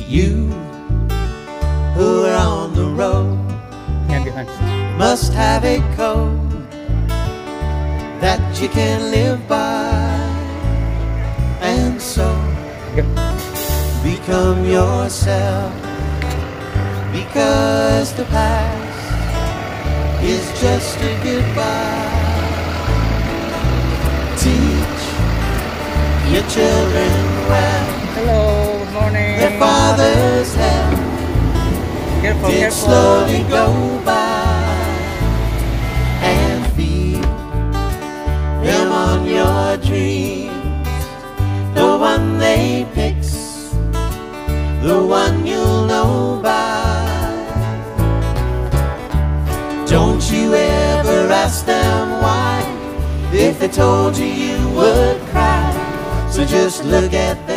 You who are on the road must have a code that you can live by. And so become yourself because the past is just a goodbye. Teach your children father's help Careful, did careful. slowly go by and feed them on your dreams. The one they picks, the one you'll know by. Don't you ever ask them why. If they told you, you would cry. So just look at them.